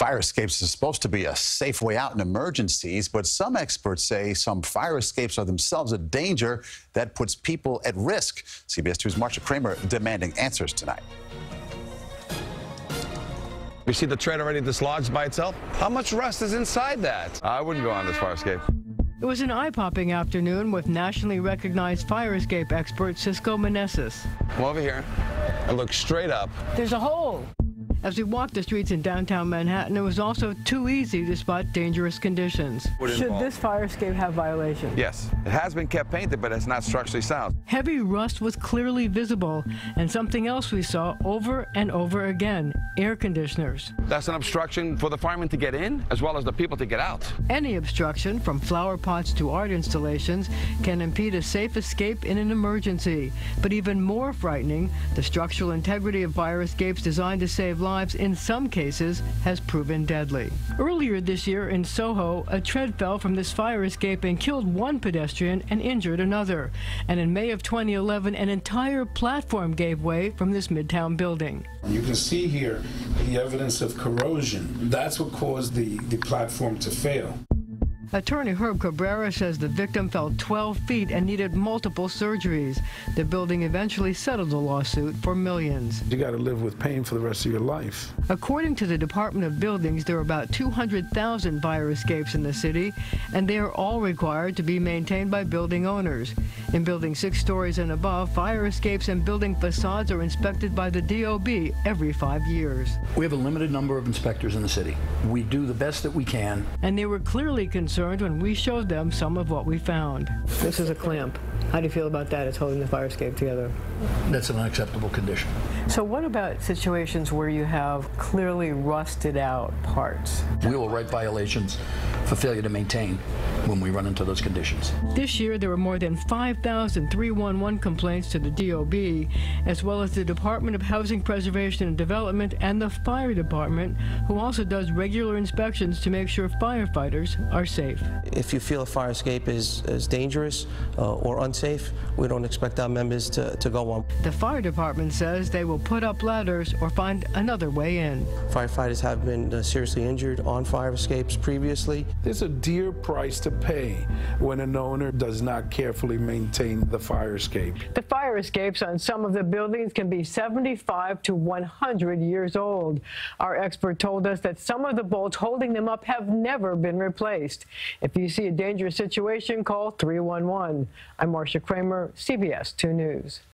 Fire escapes is supposed to be a safe way out in emergencies, but some experts say some fire escapes are themselves a danger that puts people at risk. CBS 2's Marcia Kramer demanding answers tonight. You see the tread already dislodged by itself? How much rust is inside that? I wouldn't go on this fire escape. It was an eye-popping afternoon with nationally recognized fire escape expert Cisco Meneses. Come over here and look straight up. There's a hole. As we walked the streets in downtown Manhattan, it was also too easy to spot dangerous conditions. Should this fire escape have violations? Yes. It has been kept painted, but it's not structurally sound. Heavy rust was clearly visible, and something else we saw over and over again, air conditioners. That's an obstruction for the firemen to get in, as well as the people to get out. Any obstruction, from flower pots to art installations, can impede a safe escape in an emergency. But even more frightening, the structural integrity of fire escapes designed to save lives lives in some cases has proven deadly. Earlier this year in Soho, a tread fell from this fire escape and killed one pedestrian and injured another. And in May of 2011, an entire platform gave way from this Midtown building. You can see here the evidence of corrosion. That's what caused the, the platform to fail. Attorney Herb Cabrera says the victim fell 12 feet and needed multiple surgeries. The building eventually settled the lawsuit for millions. You got to live with pain for the rest of your life. According to the Department of Buildings, there are about 200,000 fire escapes in the city, and they are all required to be maintained by building owners. In buildings six stories and above, fire escapes and building facades are inspected by the DOB every five years. We have a limited number of inspectors in the city. We do the best that we can. And they were clearly concerned concerned when we showed them some of what we found. This is a clamp. How do you feel about that? It's holding the fire escape together. That's an unacceptable condition. So what about situations where you have clearly rusted out parts? We will write violations for failure to maintain when we run into those conditions. This year, there were more than 5,000 311 complaints to the DOB, as well as the Department of Housing Preservation and Development and the Fire Department, who also does regular inspections to make sure firefighters are safe. If you feel a fire escape is, is dangerous uh, or unsafe, we don't expect our members to, to go on. The Fire Department says they will put up ladders or find another way in. Firefighters have been uh, seriously injured on fire escapes previously. There's a dear price to pay when an owner does not carefully maintain the fire escape. The fire escapes on some of the buildings can be 75 to 100 years old. Our expert told us that some of the bolts holding them up have never been replaced. If you see a dangerous situation, call 311. I'm Marcia Kramer, CBS 2 News.